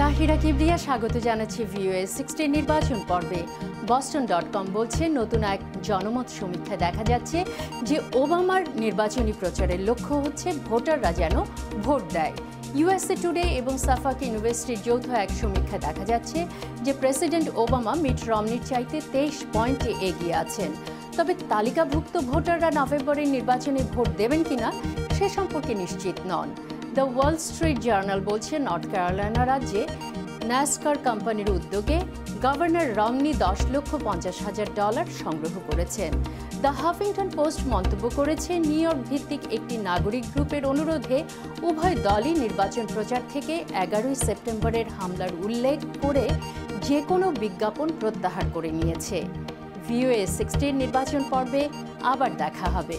তাহিরা কিবরিয়া, স্বাগত জানাচ্ছি VOA sixteen নির্বাচন পর্বে। বস্টন ডট কম বলছে, নতুন এক জনমত সমীক্ষা দেখা যাচ্ছে যে ওবামার নির্বাচনী প্রচারের লক্ষ্য হচ্ছে ভোটাররা যেন ভোট দেয়। ইউএসএ টুডে এবং সাফাক ইউনিভার্সিটির যৌথ এক সমীক্ষা দেখা যাচ্ছে যে প্রেসিডেন্ট ওবামা, মিট রমনির চাইতে তেইশ পয়েন্টে এগিয়ে আছেন। তবে তালিকাভুক্ত ভোটাররা নভেম্বরের নির্বাচনে ভোট দেবেন কিনা, সে সম্পর্কে নিশ্চিত নন। দ্য ওয়াল স্ট্রিট জার্নাল বলছে, নর্থ ক্যারোলাইনা রাজ্যে ন্যাসকার কোম্পানির উদ্যোগে গভর্নর রমনি দশ লক্ষ পঞ্চাশ হাজার ডলার সংগ্রহ করেছেন। দ্য হাফিংটন পোস্ট মন্তব্য করেছে, নিউ ইয়র্ক ভিত্তিক একটি নাগরিক গ্রুপের অনুরোধে উভয় দলই নির্বাচন প্রচার থেকে এগারোই সেপ্টেম্বরের হামলার উল্লেখ করে যে কোনো বিজ্ঞাপন প্রত্যাহার করে নিয়েছে। ভিওএ সিক্সটির নির্বাচন পর্বে আবার দেখা হবে।